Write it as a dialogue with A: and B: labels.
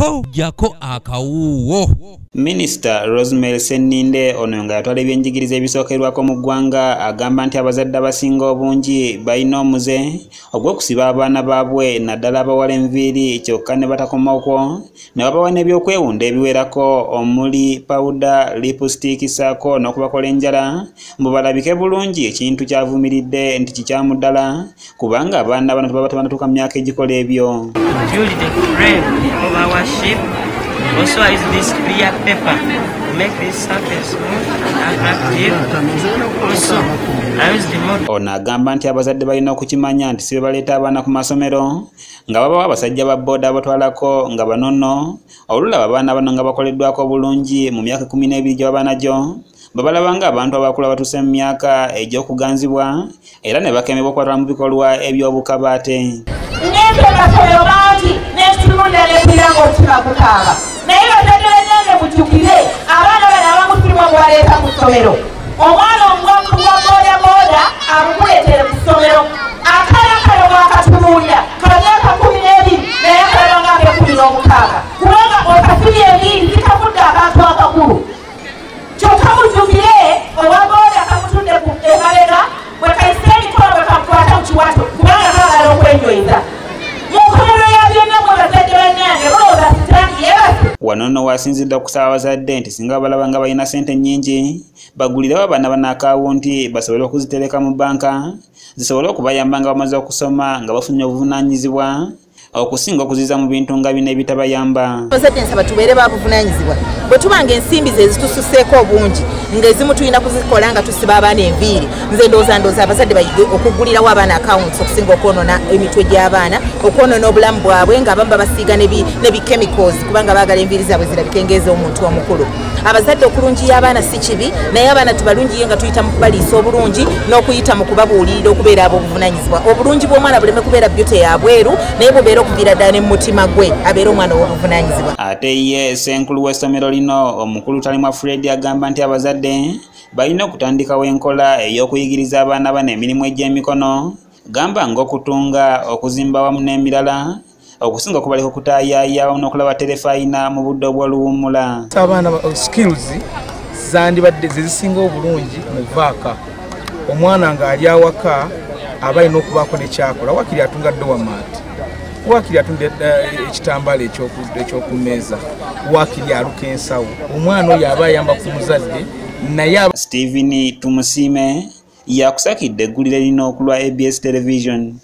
A: po jako akawuuwo
B: minisita rosemary senninde ono nga yatwala ebyenjigiriza ebisookerwako mu ggwanga agamba nti abazadde abasinga obungi balina omuze ogw'okusiba abaana baabwe naddala abawala enviiri kyokka ne batakomokwo ne babawa n'ebyokwewunda ebiwerako omuli pawuda lipustik saako n'okubakola enjala mbu balabike bulungi ekintu kyavumiridde nti kikyamu ddala kubanga abaana bano tebaba tebanatuuka mu myaka egikola ebyo
C: Also, I use this clear paper to make this surface
B: ono agamba nti abazadde balina okukimanya nti sibe baleeta abaana ku masomero nga babawo abasajja ba booda abatwalako nga banono olulaba abaana bano nga bakoleddwako bulungi mu myaka ekumi n'ebiri gye baba nagyo babalaba nga abantu abakulu abatuuse mu myaka egy'okuganzibwa era ne bakemebwa okukwatala mu bikolwa eby'obukabaate.
D: Ng'enteekateeka bangi otunulira nebulira ngaokutabutaaba naye bazadde banyange mujjukire abaana bano abamusirimu obwaleeta mu ssomero. Omwana omuwakuwa booda booda amukuleetere ku ssomero. Akalakalo bwakatunuulira kamyaka kumi n'ebiri naye akalabanga akekumi n'omukaaga. Kubanga okasibye ebiri zikavudde akantu akakulu kyokka mujjukire
B: wano nno wasinzidde okusaba abazadde nti singa balaba nga balina sente nnyingi bagulirewo abaana bano akawunti basobole okuzitereka mu banka zisobole okubayamba nga bamaze okusoma nga bafunye obuvunaanyizibwa okusinga okuziza mu bintu nga bino ebitabayamba.
E: Abazadde nsaba tubeere babuvunanyizibwa bwe tuba nga ensimbi ze zitususeeko obungi ng'ezimu tulina kuzikola nga tusiba abaana enviiri nze ndowooza ndowooza abazadde bayige okugulirawo abaana akawunti okusinga okwonona emitwe gy'abaana okwonona obulamu bwabwe nga abamu babasiiga nebikemicals kubanga baagala enviiri zaabwe zirabike ng'ez'omuntu omukulu. Abazadde okulungiya abaana si kibi naye abaana tubalungiye nga tuyita mu kubaliisa obulungi n'okuyita mu kubabuulirira okubeera ab'obuvunanyizibwa obulungi bw'omwana buleme kubeera byute yabweru naye bubeera okuviira ddala ne mu mutima gwe abeere omwana ow'obuvunanyizibwa
B: ate ye senkulu w'essomero lino omukulu talimwa fred agamba nti abazadde balina okutandikawo enkola ey'okuyigiriza abaana bano emirimu egy'emikono. Gamba ng'okutunga okuzimba wamu n'emirala okusinga okubaleka okutaayaaya n'okulaba terefayina mu budde obw'oluwummula.
F: Abaana skills zandibadde zezisinga obulungi mu vaaka. Omwana ng'ali awaka aba alina okubaako nekyakola wakiri atunga dowamaati wakiri atunda ekitambaala ekyoku mmeeza wakiri aluka ensawo. Omwana oyo aba ayamba ku muzadde naye
B: stephen tumusiime yakusakidde eggulire lino okulwa abs television